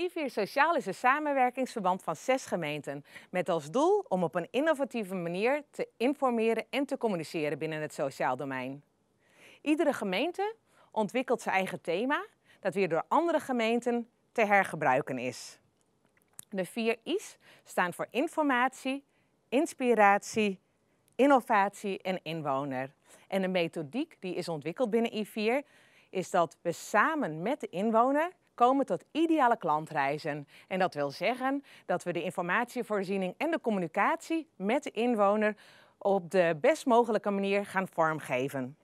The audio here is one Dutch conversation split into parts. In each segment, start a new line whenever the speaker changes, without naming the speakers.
I4 Sociaal is een samenwerkingsverband van zes gemeenten met als doel om op een innovatieve manier te informeren en te communiceren binnen het sociaal domein. Iedere gemeente ontwikkelt zijn eigen thema dat weer door andere gemeenten te hergebruiken is. De vier I's staan voor informatie, inspiratie, innovatie en inwoner. En de methodiek die is ontwikkeld binnen I4 is dat we samen met de inwoner komen tot ideale klantreizen. En dat wil zeggen dat we de informatievoorziening en de communicatie met de inwoner op de best mogelijke manier gaan vormgeven.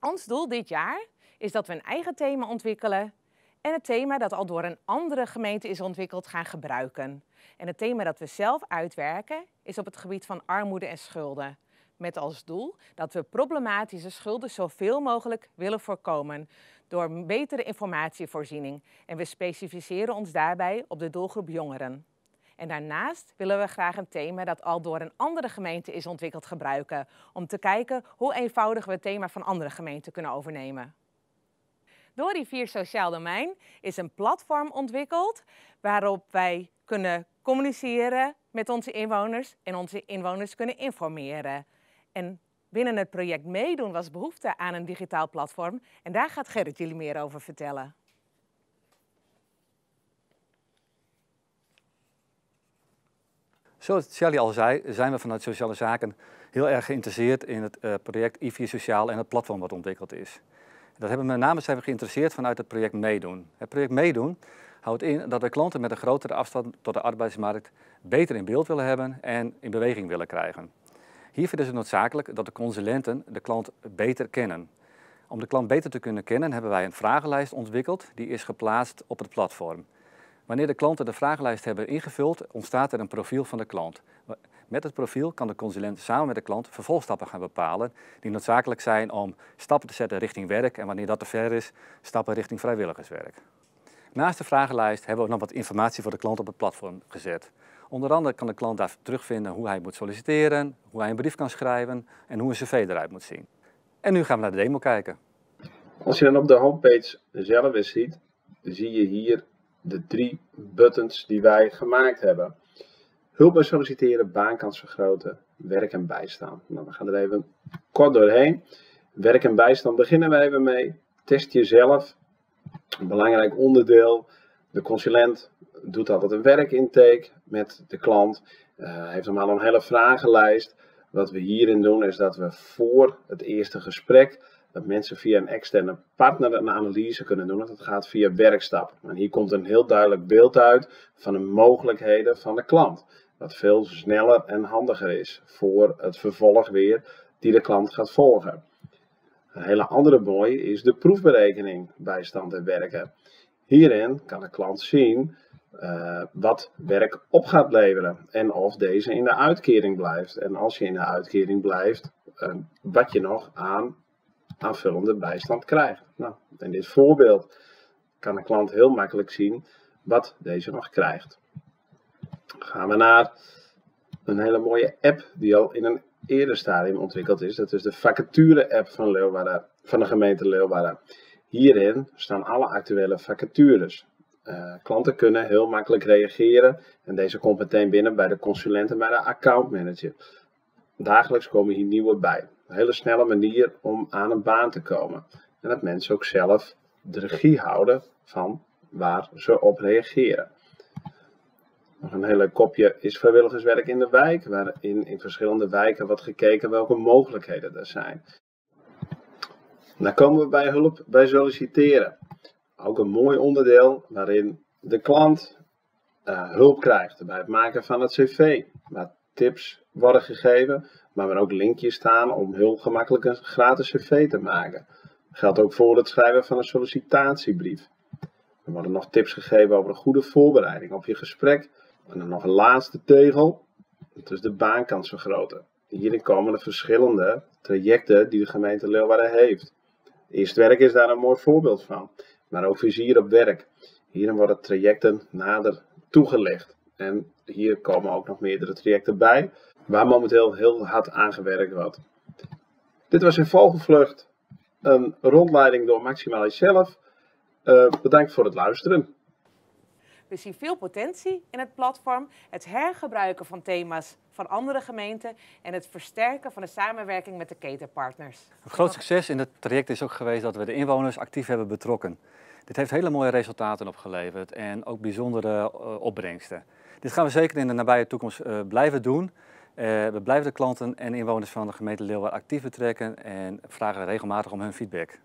Ons doel dit jaar is dat we een eigen thema ontwikkelen en het thema dat al door een andere gemeente is ontwikkeld gaan gebruiken. En het thema dat we zelf uitwerken is op het gebied van armoede en schulden. Met als doel dat we problematische schulden zoveel mogelijk willen voorkomen door betere informatievoorziening. En we specificeren ons daarbij op de doelgroep jongeren. En daarnaast willen we graag een thema dat al door een andere gemeente is ontwikkeld gebruiken. Om te kijken hoe eenvoudig we het thema van andere gemeenten kunnen overnemen. Door die vier sociaal domein is een platform ontwikkeld waarop wij kunnen communiceren met onze inwoners en onze inwoners kunnen informeren. En binnen het project Meedoen was behoefte aan een digitaal platform en daar gaat Gerrit jullie meer over vertellen.
Zoals Shelly al zei, zijn we vanuit Sociale Zaken heel erg geïnteresseerd in het uh, project I4 Sociaal en het platform wat ontwikkeld is. Dat hebben we met name zijn we geïnteresseerd vanuit het project Meedoen. Het project Meedoen houdt in dat we klanten met een grotere afstand tot de arbeidsmarkt beter in beeld willen hebben en in beweging willen krijgen. Hiervoor is het noodzakelijk dat de consulenten de klant beter kennen. Om de klant beter te kunnen kennen hebben wij een vragenlijst ontwikkeld die is geplaatst op het platform. Wanneer de klanten de vragenlijst hebben ingevuld, ontstaat er een profiel van de klant. Met het profiel kan de consulent samen met de klant vervolgstappen gaan bepalen die noodzakelijk zijn om stappen te zetten richting werk en wanneer dat te ver is, stappen richting vrijwilligerswerk. Naast de vragenlijst hebben we ook nog wat informatie voor de klant op het platform gezet. Onder andere kan de klant daar terugvinden hoe hij moet solliciteren, hoe hij een brief kan schrijven en hoe een cv eruit moet zien. En nu gaan we naar de demo kijken.
Als je dan op de homepage zelf eens ziet, zie je hier de drie buttons die wij gemaakt hebben. Hulp bij solliciteren, baankans vergroten, werk en bijstaan. Nou, we gaan er even kort doorheen. Werk en bijstand beginnen we even mee. Test jezelf. Een belangrijk onderdeel. De consulent doet altijd een werkintake met de klant. Uh, heeft normaal een hele vragenlijst. Wat we hierin doen is dat we voor het eerste gesprek dat mensen via een externe partner een analyse kunnen doen. Dat gaat via werkstap. En hier komt een heel duidelijk beeld uit van de mogelijkheden van de klant. Wat veel sneller en handiger is voor het vervolg weer die de klant gaat volgen. Een hele andere mooi is de proefberekening bijstand en werken. Hierin kan de klant zien uh, wat werk op gaat leveren en of deze in de uitkering blijft. En als je in de uitkering blijft, uh, wat je nog aan aanvullende bijstand krijgt. Nou, in dit voorbeeld kan een klant heel makkelijk zien wat deze nog krijgt. Gaan we naar een hele mooie app die al in een eerder stadium ontwikkeld is. Dat is de vacature-app van, Leeuwarden, van de gemeente Leeuwarden. Hierin staan alle actuele vacatures. Uh, klanten kunnen heel makkelijk reageren en deze komt meteen binnen bij de consulent en bij de accountmanager. Dagelijks komen hier nieuwe bij. Een hele snelle manier om aan een baan te komen. En dat mensen ook zelf de regie houden van waar ze op reageren. Nog een hele kopje is vrijwilligerswerk in de wijk, waarin in verschillende wijken wordt gekeken welke mogelijkheden er zijn. Dan komen we bij hulp bij solliciteren. Ook een mooi onderdeel waarin de klant uh, hulp krijgt bij het maken van het cv. Waar tips worden gegeven, maar waar ook linkjes staan om heel gemakkelijk een gratis cv te maken. Dat geldt ook voor het schrijven van een sollicitatiebrief. Er worden nog tips gegeven over een goede voorbereiding op je gesprek. En dan nog een laatste tegel. Dat is de baankans vergroten. Hierin komen de verschillende trajecten die de gemeente Leeuwarden heeft. Eerstwerk is daar een mooi voorbeeld van. Maar ook vizier op werk. Hierin worden trajecten nader toegelicht. En hier komen ook nog meerdere trajecten bij, waar momenteel heel hard aangewerkt wordt. Dit was in vogelvlucht een rondleiding door Maximalis zelf. Uh, bedankt voor het luisteren.
We zien veel potentie in het platform, het hergebruiken van thema's van andere gemeenten en het versterken van de samenwerking met de ketenpartners.
Een groot succes in het traject is ook geweest dat we de inwoners actief hebben betrokken. Dit heeft hele mooie resultaten opgeleverd en ook bijzondere uh, opbrengsten. Dit gaan we zeker in de nabije toekomst uh, blijven doen. Uh, we blijven de klanten en inwoners van de gemeente Leeuwarden actief betrekken en vragen regelmatig om hun feedback.